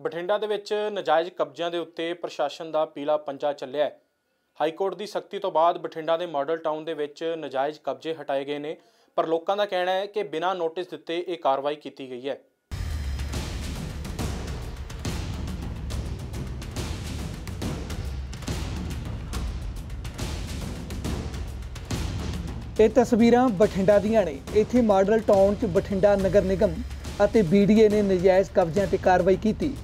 ਬਠਿੰਡਾ ਦੇ ਵਿੱਚ ਨਜਾਇਜ਼ ਕਬਜ਼ਿਆਂ ਦੇ ਉੱਤੇ ਪ੍ਰਸ਼ਾਸਨ ਦਾ ਪੀਲਾ ਪੰਜਾ ਚੱਲਿਆ ਹੈ। ਹਾਈ ਕੋਰਟ ਦੀ ਸਖਤੀ ਤੋਂ ਬਾਅਦ ਬਠਿੰਡਾ ਦੇ ਮਾਡਲ ਟਾਊਨ ਦੇ ਵਿੱਚ ਨਜਾਇਜ਼ ਕਬਜ਼ੇ ਹਟਾਏ ਗਏ ਨੇ, ਪਰ ਲੋਕਾਂ ਦਾ ਕਹਿਣਾ ਹੈ ਕਿ ਬਿਨਾਂ ਨੋਟਿਸ ਦਿੱਤੇ ਇਹ ਕਾਰਵਾਈ ਕੀਤੀ ਗਈ ਹੈ। ਇਹ ਤਸਵੀਰਾਂ ਬਠਿੰਡਾ ਦੀਆਂ ਨੇ। ਇੱਥੇ ਮਾਡਲ ਟਾਊਨ 'ਚ ਬਠਿੰਡਾ ਨਗਰ ਨਿਗਮ ਅਤੇ ਬੀਡੀਏ ਨੇ ਨਜਾਇਜ਼ ਕਬਜ਼ਿਆਂ ਤੇ ਕਾਰਵਾਈ ਕੀਤੀ।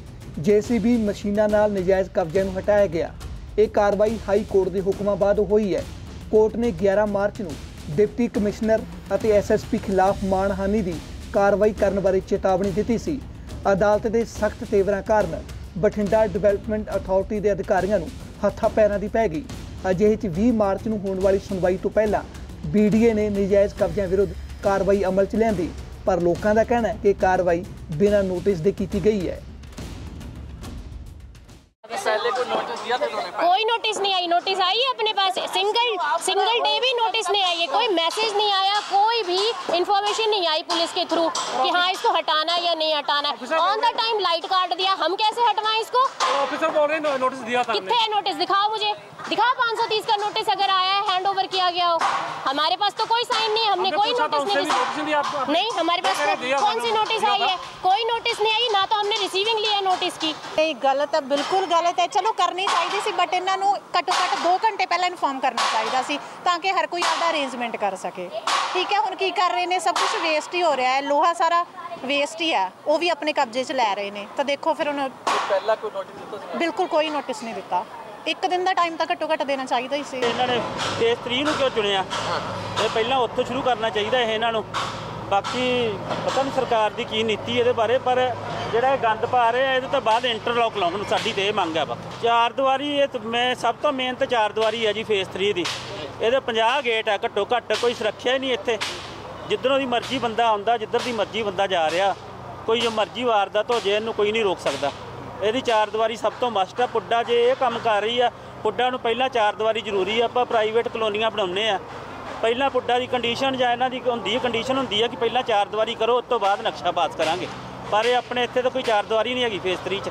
ਜੀਸੀਬੀ ਮਸ਼ੀਨਾਂ ਨਾਲ ਨਜਾਇਜ਼ ਕਬਜ਼ਿਆਂ ਨੂੰ ਹਟਾਇਆ ਗਿਆ। ਇਹ ਕਾਰਵਾਈ ਹਾਈ ਕੋਰਟ ਦੇ ਹੁਕਮਾਂ ਬਾਅਦ ਹੋਈ ਹੈ। ਕੋਰਟ ਨੇ 11 ਮਾਰਚ ਨੂੰ ਡਿਪਟੀ ਕਮਿਸ਼ਨਰ ਅਤੇ ਐਸਐਸਪੀ ਖਿਲਾਫ ਮਾਣਹਾਨੀ ਦੀ ਕਾਰਵਾਈ ਕਰਨ ਬਾਰੇ ਚੇਤਾਵਨੀ ਦਿੱਤੀ ਸੀ। ਅਦਾਲਤ ਦੇ ਸਖਤ ਤੇਵਰਾਂ ਕਾਰਨ ਬਠਿੰਡਾ ਡਿਵੈਲਪਮੈਂਟ ਅਥਾਰਟੀ ਦੇ ਅਧਿਕਾਰੀਆਂ ਨੂੰ ਹੱਥਾਂ ਪੈਰਾਂ ਦੀ ਪੈ ਗਈ। ਅਜਿਹੇ 'ਚ 20 ਮਾਰਚ ਨੂੰ ਹੋਣ ਵਾਲੀ ਸੁਣਵਾਈ ਤੋਂ ਪਹਿਲਾਂ ਬੀਡੀਏ ਨੇ ਨਜਾਇਜ਼ ਕਬਜ਼ਿਆਂ ਵਿਰੁੱਧ ਕਾਰਵਾਈ ਅਮਲ 'ਚ ਲਿਆਂਦੀ। ਪਰ ਲੋਕਾਂ ਦਾ ਕਹਿਣਾ ਹੈ ਕਿ ਕਾਰਵਾਈ ਬਿਨਾਂ ਨੋਟਿਸ ਦੇ ਕੀਤੀ ਗਈ ਹੈ। कोई नोटिस नहीं आई नोटिस आई है अपने पास। सिंगल सिंगल डे भी नोटिस नहीं आई है। कोई मैसेज नहीं आया कोई भी इंफॉर्मेशन नहीं आई पुलिस के थ्रू कि हाँ इसको हटाना या नहीं हटाना। ऑन द टाइम लाइट काट दिया हम कैसे हटवाएँ इसको? ऑफिसर बोल रहे हैं नोटिस दिया था कितने है नोटिस दिखाओ मुझे। दिखाओ 530 का नोटिस अगर आया है हैंड ओवर किया गया हो। हमारे पास तो कोई साइन नहीं है हमने कोई नोटिस नहीं नहीं दिया हमारे पास तो दिया कौन सी नोटिस आई है? नोटिस नहीं आई ना तो हमने रिसीविंग लिया नोटिस की ਇਹ ਗਲਤ ਹੈ ਬਿਲਕੁਲ ਗਲਤ ਹੈ ਚਲੋ ਕਰਨੀ ਚਾਹੀਦੀ ਸੀ ਬਟ ਇਹਨਾਂ ਨੂੰ ਘੱਟੋ ਘੱਟ 2 ਘੰਟੇ ਪਹਿਲਾਂ ਇਨਫੋਰਮ ਕਰਨਾ ਚਾਹੀਦਾ ਸੀ ਤਾਂ ਕਿ ਹਰ ਕੋਈ ਆਪਦਾ ਅਰੇਂਜਮੈਂਟ ਕਰ ਸਕੇ ਠੀਕ ਹੈ ਹੁਣ ਕੀ ਕਰ ਰਹੇ ਨੇ ਸਭ ਕੁਝ ਵੇਸਟ ਹੀ ਹੋ ਰਿਹਾ ਹੈ ਲੋਹਾ ਸਾਰਾ ਵੇਸਟ ਹੀ ਹੈ ਉਹ ਵੀ ਆਪਣੇ ਕਬਜ਼ੇ 'ਚ ਲੈ ਰਹੇ ਨੇ ਤਾਂ ਦੇਖੋ ਫਿਰ ਹੁਣ ਪਹਿਲਾਂ ਕੋਈ ਨੋਟਿਸ ਦਿੱਤਾ ਬਿਲਕੁਲ ਕੋਈ ਨੋਟਿਸ ਨਹੀਂ ਦਿੱਤਾ ਇੱਕ ਦਿਨ ਦਾ ਟਾਈਮ ਤਾਂ ਘੱਟੋ ਘੱਟ ਦੇਣਾ ਚਾਹੀਦਾ ਹੀ ਸੀ ਇਹਨਾਂ ਨੇ ਕੇਸ 3 ਨੂੰ ਕਿਉਂ ਚੁਣਿਆ ਇਹ ਪਹਿਲਾਂ ਉੱਥੋਂ ਸ਼ੁਰੂ ਕਰਨਾ ਚਾਹੀਦਾ ਇਹ ਇਹਨਾਂ ਨੂੰ ਬਾਕੀ ਪਤਾ ਨਹੀਂ ਸਰਕਾਰ ਦੀ ਕੀ ਨੀਤੀ ਇਹਦੇ ਬਾਰੇ, ਪਰ ਜਿਹੜਾ ਇਹ ਗੰਦ ਪਾ ਰਹੇ ਆ ਇਹਦੇ ਤੋਂ ਬਾਅਦ ਇੰਟਰਲੌਕ ਲਾਉਣ ਸਾਡੀ ਤੇ ਇਹ ਮੰਗ ਆ ਵਾ ਚਾਰ ਦੀਵਾਰੀ, ਇਹ ਮੈਂ ਸਭ ਤੋਂ ਮੇਨ ਤਾਂ ਚਾਰ ਦੀਵਾਰੀ ਹੈ ਜੀ ਫੇਸ 3 ਦੀ। ਇਹਦੇ 50 ਗੇਟ ਆ, ਘੱਟੋ ਘੱਟ ਕੋਈ ਸੁਰੱਖਿਆ ਹੀ ਨਹੀਂ ਇੱਥੇ। ਜਿੱਧਰੋਂ ਦੀ ਮਰਜ਼ੀ ਬੰਦਾ ਆਉਂਦਾ, ਜਿੱਧਰ ਦੀ ਮਰਜ਼ੀ ਬੰਦਾ ਜਾ ਰਿਹਾ, ਕੋਈ ਜੋ ਮਰਜ਼ੀ ਵਾਰਦਾਤ ਹੋ ਜੇ, ਇਹਨੂੰ ਕੋਈ ਨਹੀਂ ਰੋਕ ਸਕਦਾ। ਇਹਦੀ ਚਾਰ ਦੀਵਾਰੀ ਸਭ ਤੋਂ ਮਸਟ ਆ। ਪੁੱਡਾ ਜੇ ਇਹ ਕੰਮ ਕਰ ਰਹੀ ਆ, ਪੁੱਡਾ ਨੂੰ ਪਹਿਲਾਂ ਚਾਰ ਦੀਵਾਰੀ ਜ਼ਰੂਰੀ ਆ, ਆਪਾਂ ਪ੍ਰਾਈਵੇਟ ਕਲੋਨੀਆਂ ਬਣਾਉਂਦੇ ਆ। ਪਹਿਲਾਂ ਪੁੱਡਾ ਦੀ ਕੰਡੀਸ਼ਨ ਜਾਂ ਇਹਨਾਂ ਦੀ ਹੁੰਦੀ ਹੈ ਕੰਡੀਸ਼ਨ ਹੁੰਦੀ ਹੈ ਕਿ ਪਹਿਲਾਂ ਚਾਰ ਦੀਵਾਰੀ ਕਰੋ, ਉਸ ਤੋਂ ਬਾਅਦ ਨਕਸ਼ਾ ਪਾਸ ਕਰਾਂਗੇ। ਪਰ ਇਹ ਆਪਣੇ ਇੱਥੇ ਤਾਂ ਕੋਈ ਚਾਰ ਦੀਵਾਰੀ ਨਹੀਂ ਹੈਗੀ ਫੇਸ 3 ਚ।